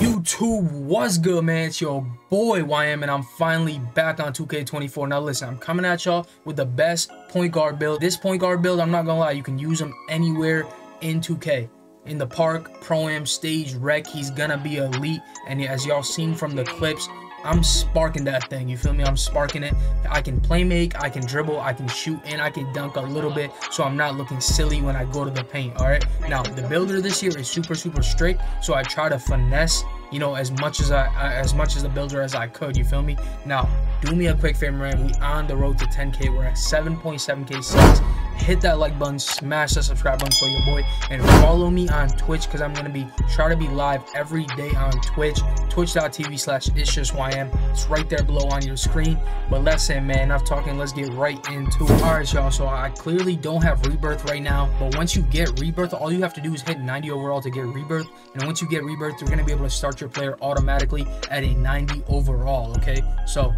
YouTube, what's good, man? It's your boy YM, and I'm finally back on 2K24. Now, listen, I'm coming at y'all with the best point guard build. This point guard build, I'm not gonna lie, you can use him anywhere in 2K. In the park, pro am, stage, rec, he's gonna be elite. And as y'all seen from the clips, I'm sparking that thing. You feel me? I'm sparking it. I can play make, I can dribble, I can shoot, and I can dunk a little bit so I'm not looking silly when I go to the paint. All right. Now, the builder this year is super, super strict. So I try to finesse you know, as much as I, as much as the builder as I could. You feel me? Now, do me a quick favor, man. We on the road to 10K. We're at 7.7K subs. Hit that like button, smash that subscribe button for your boy, and follow me on Twitch because I'm gonna be try to be live every day on Twitch. Twitch.tv slash it's just YM. It's right there below on your screen. But listen, man, enough talking. Let's get right into it. Alright, y'all. So I clearly don't have rebirth right now, but once you get rebirth, all you have to do is hit 90 overall to get rebirth. And once you get rebirth, you're gonna be able to start your player automatically at a 90 overall. Okay, so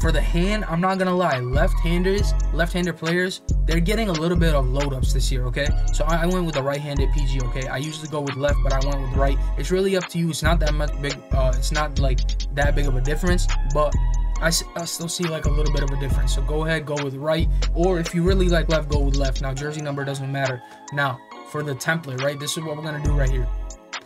for the hand, I'm not gonna lie, left-handers, left-hander players, they're getting a little bit of load ups this year, okay? So I, I went with a right-handed PG, okay? I usually go with left, but I went with right. It's really up to you. It's not that much big, uh, it's not like that big of a difference, but I, I still see like a little bit of a difference. So go ahead, go with right, or if you really like left, go with left. Now jersey number doesn't matter. Now for the template, right? This is what we're gonna do right here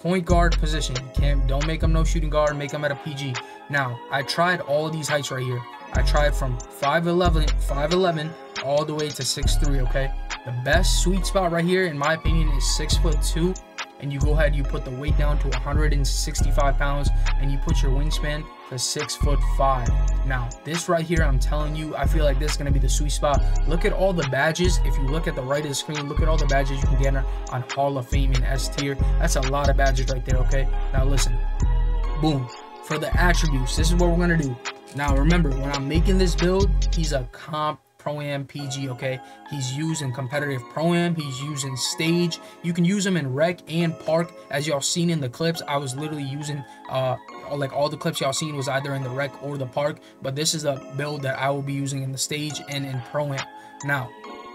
point guard position. Can't don't make them no shooting guard, make them at a PG. Now, I tried all these heights right here. I tried from 5'11, 5'11 all the way to 6'3, okay? The best sweet spot right here, in my opinion, is 6'2. And you go ahead, you put the weight down to 165 pounds, and you put your wingspan to six foot five. Now, this right here, I'm telling you, I feel like this is gonna be the sweet spot. Look at all the badges. If you look at the right of the screen, look at all the badges you can get on Hall of Fame and S tier. That's a lot of badges right there, okay? Now listen, boom. For the attributes, this is what we're gonna do. Now remember, when I'm making this build, he's a comp Pro-Am PG, okay? He's used in competitive Pro-Am, he's used in stage. You can use him in rec and park. As y'all seen in the clips, I was literally using, uh, like all the clips y'all seen was either in the rec or the park, but this is a build that I will be using in the stage and in Pro-Am. Now,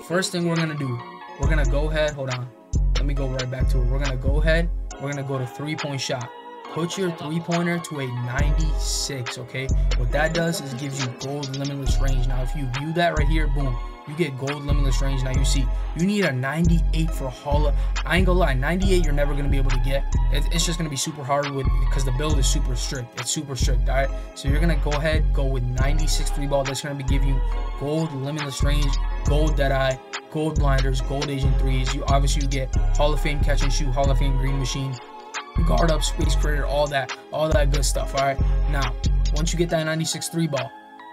first thing we're gonna do, we're gonna go ahead, hold on. Let me go right back to it. We're gonna go ahead, we're gonna go to three-point shot put your three-pointer to a 96, okay? What that does is gives you gold limitless range. Now, if you view that right here, boom, you get gold limitless range. Now, you see, you need a 98 for Halla. I ain't gonna lie, 98 you're never gonna be able to get. it's just gonna be super hard with because the build is super strict. It's super strict, all right? So you're gonna go ahead, go with 96 three ball. That's gonna be give you gold limitless range, gold dead eye, gold blinders, gold agent threes. You obviously you get Hall of Fame catch and shoot, Hall of Fame green machine, guard up, space creator, all that, all that good stuff. All right. Now, once you get that 96 three ball,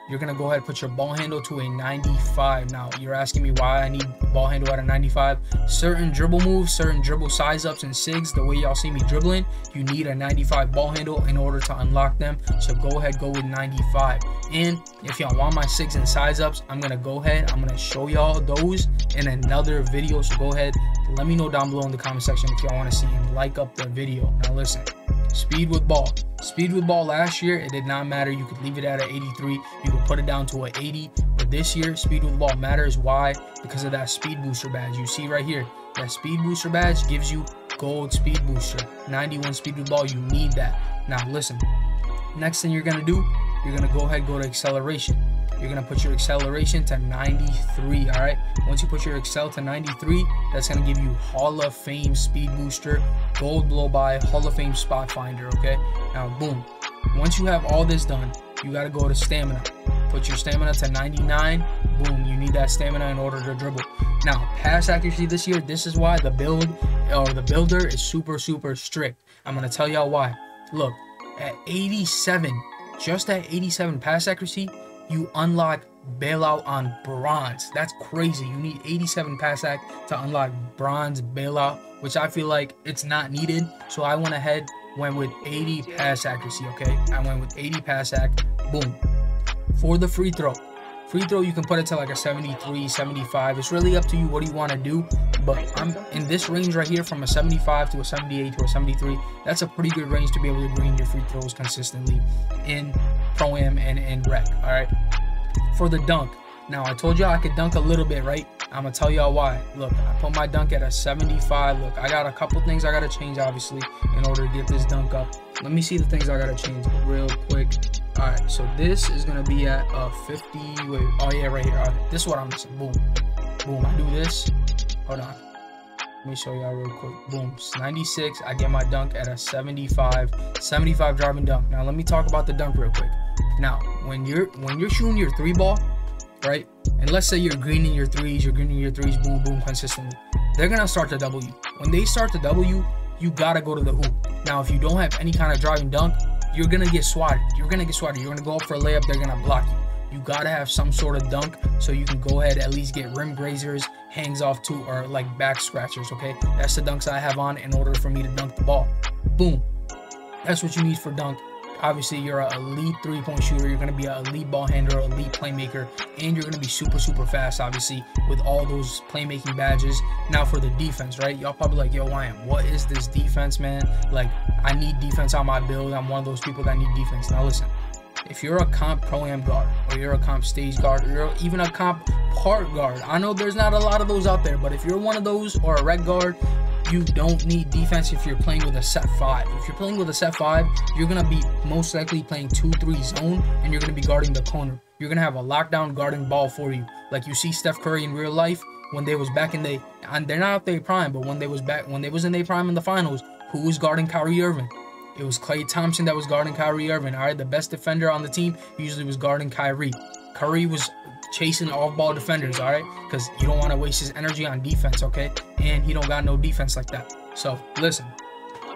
you're gonna go ahead and put your ball handle to a 95. Now, you're asking me why I need ball handle at a 95. Certain dribble moves, certain dribble size ups and sigs, the way y'all see me dribbling, you need a 95 ball handle in order to unlock them. So go ahead, go with 95. And if y'all want my sigs and size ups, I'm gonna go ahead, I'm gonna show y'all those in another video. So go ahead, let me know down below in the comment section if y'all want to see and like up the video. Now listen, speed with ball. Speed with ball last year, it did not matter. You could leave it at an 83. You could put it down to an 80. But this year, speed with ball matters. Why? Because of that speed booster badge. You see right here, that speed booster badge gives you gold speed booster. 91 speed with ball, you need that. Now listen, next thing you're going to do, you're going to go ahead go to acceleration you're gonna put your acceleration to 93 all right? Once you put your excel to 93 that's gonna give you hall of fame speed booster gold blow by hall of fame spot finder okay? Now boom. Once you have all this done you got to go to stamina. Put your stamina to 99 boom you need that stamina in order to dribble. Now pass accuracy this year this is why the build or the builder is super super strict. I'm gonna tell y'all why. Look at 87 just at 87 pass accuracy you unlock bailout on bronze. That's crazy. You need 87 pass act to unlock bronze bailout, which I feel like it's not needed. So I went ahead, went with 80 pass accuracy, okay? I went with 80 pass act, boom. For the free throw, free throw you can put it to like a 73, 75. It's really up to you what do you want to do. But I'm in this range right here from a 75 to a 78 to a 73. That's a pretty good range to be able to green your free throws consistently in pro am and in rec. All right. for the dunk. Now I told y'all I could dunk a little bit, right? I'm gonna tell y'all why. Look, I put my dunk at a 75. Look, I got a couple things I gotta change, obviously, in order to get this dunk up. Let me see the things I gotta change real quick. All right, so this is gonna be at a 50. Wait, oh yeah, right here. Right, this is what I'm missing. Boom, boom. I do this. Hold on. Let me show y'all real quick. Boom, 96. I get my dunk at a 75. 75 driving dunk. Now let me talk about the dunk real quick. Now, when you're when you're shooting your three ball, right? And let's say you're greening your threes, you're greening your threes, boom, boom, consistently. They're gonna start to double you. When they start to double you, you gotta go to the hoop. Now, if you don't have any kind of driving dunk, you're gonna get swatted. You're gonna get swatted. You're gonna go up for a layup, they're gonna block you. You gotta have some sort of dunk so you can go ahead at least get rim grazers, hangs off to, or like back scratchers. Okay, that's the dunks I have on in order for me to dunk the ball. Boom. That's what you need for dunk. Obviously you're an elite three-point shooter. You're going to be an elite ball handler elite playmaker and you're going to be super super fast obviously with all those playmaking badges. Now for the defense right? Y'all probably like yo I am what is this defense man? Like i need defense on my build. I'm one of those people that need defense. Now listen if you're a comp pro am guard or you're a comp stage guard or you're even a comp part guard i know there's not a lot of those out there but if you're one of those or a red guard you don't need defense if you're playing with a set five. If you're playing with a set five, you're gonna be most likely playing two three zone and you're gonna be guarding the corner. You're gonna have a lockdown guarding ball for you, like you see Steph Curry in real life when they was back in the and they're not out their prime, but when they was back when they was in their prime in the finals, who was guarding Kyrie Irving? It was Klay Thompson that was guarding Kyrie Irving. All right, the best defender on the team usually was guarding Kyrie. Curry was chasing off ball defenders, all right? Because you don't want to waste his energy on defense, okay? And he don't got no defense like that. So listen,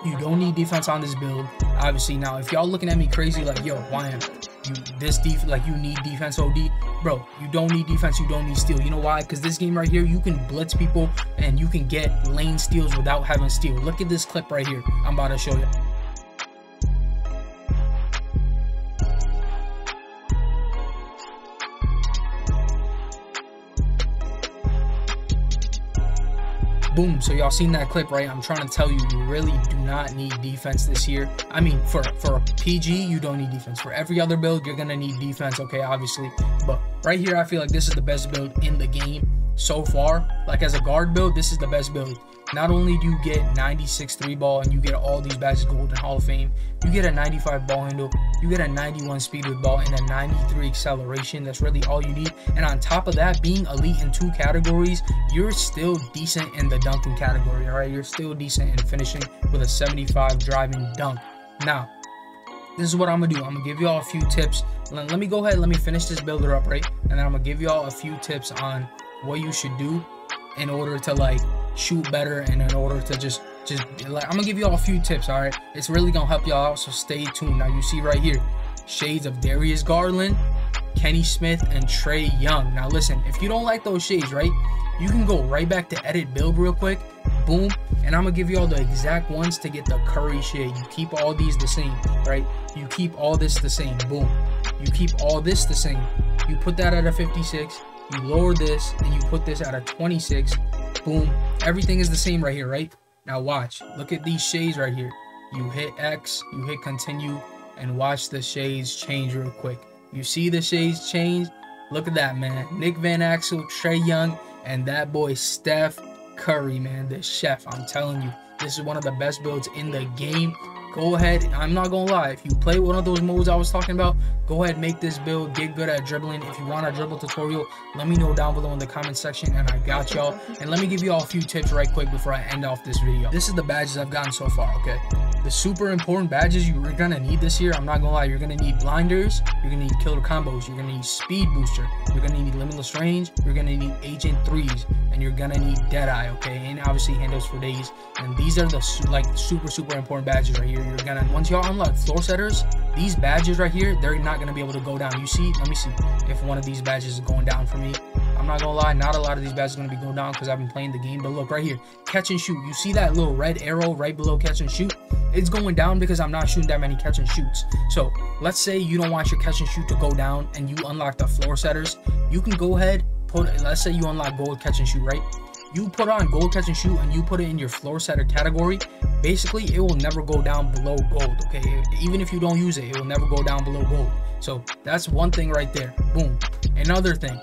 you don't need defense on this build. Obviously, now if y'all looking at me crazy like, yo, why am you this def like you need defense OD, bro? You don't need defense. You don't need steal. You know why? Because this game right here, you can blitz people and you can get lane steals without having steal. Look at this clip right here. I'm about to show you. Boom. So y'all seen that clip right? I'm trying to tell you you really do not need defense this year. I mean for for a pg you don't need defense. For every other build you're gonna need defense okay obviously. But right here i feel like this is the best build in the game so far. Like as a guard build this is the best build not only do you get 96 three ball and you get all these badges golden hall of fame you get a 95 ball handle you get a 91 speed with ball and a 93 acceleration. That's really all you need. And on top of that being elite in two categories you're still decent in the dunking category all right? You're still decent in finishing with a 75 driving dunk. Now this is what i'm gonna do. I'm gonna give y'all a few tips. Let, let me go ahead let me finish this builder up right? And then i'm gonna give y'all a few tips on what you should do in order to like shoot better and in order to just just like I'm gonna give you all a few tips all right? It's really gonna help y'all out so stay tuned. Now you see right here shades of Darius Garland Kenny Smith and Trae Young. Now listen if you don't like those shades right you can go right back to edit build real quick boom and I'm gonna give you all the exact ones to get the Curry shade. You keep all these the same right? You keep all this the same boom. You keep all this the same. You put that at a 56 you lower this and you put this at a 26 boom everything is the same right here right? Now watch look at these shades right here. You hit x you hit continue and watch the shades change real quick. You see the shades change? Look at that man. Nick van exel Trae young and that boy steph curry man the chef i'm telling you this is one of the best builds in the game. Go ahead i'm not gonna lie if you play one of those modes i was talking about go ahead make this build get good at dribbling. If you want a dribble tutorial let me know down below in the comment section and i got y'all. And let me give you all a few tips right quick before i end off this video. This is the badges i've gotten so far okay? The super important badges you're gonna need this year i'm not gonna lie you're gonna need blinders you're gonna need killer combos you're gonna need speed booster you're gonna need limitless range you're gonna need agent threes and you're gonna need deadeye okay? And obviously handles for days and these are the like super super important badges right here. You're gonna once y'all unlock floor setters these badges right here they're not gonna be able to go down. You see let me see if one of these badges is going down for me. I'm not gonna lie not a lot of these badges are gonna be going down because i've been playing the game. But look right here catch and shoot. You see that little red arrow right below catch and shoot? It's going down because i'm not shooting that many catch and shoots. So let's say you don't want your catch and shoot to go down and you unlock the floor setters. You can go ahead put let's say you unlock gold catch and shoot right you put on gold catch and shoot and you put it in your floor setter category, basically it will never go down below gold, okay? Even if you don't use it, it will never go down below gold. So that's one thing right there. Boom. Another thing,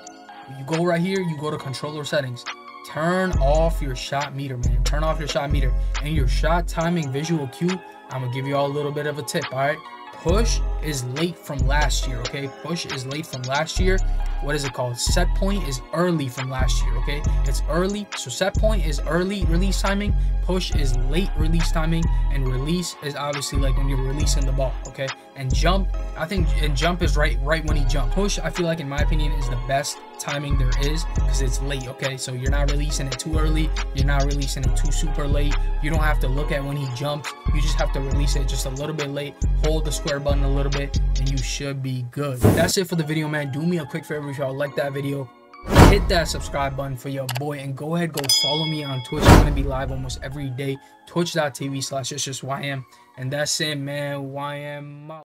you go right here, you go to controller settings. Turn off your shot meter, man. Turn off your shot meter. And your shot timing visual cue, I'm gonna give you all a little bit of a tip, all right? Push is late from last year, okay? Push is late from last year. What is it called? Set point is early from last year, okay? It's early. So set point is early release timing. Push is late release timing. And release is obviously like when you're releasing the ball, okay? And jump, I think, and jump is right right when he jump. Push, I feel like in my opinion, is the best timing there is because it's late, okay? So you're not releasing it too early. You're not releasing it too super late. You don't have to look at when he jumps. You just have to release it just a little bit late. Hold the square button a little bit and you should be good. That's it for the video, man. Do me a quick favor if y'all like that video. Hit that subscribe button for your boy and go ahead, go follow me on Twitch. I'm to be live almost every day. Twitch.tv slash it's just YM. And that's it, man. YM.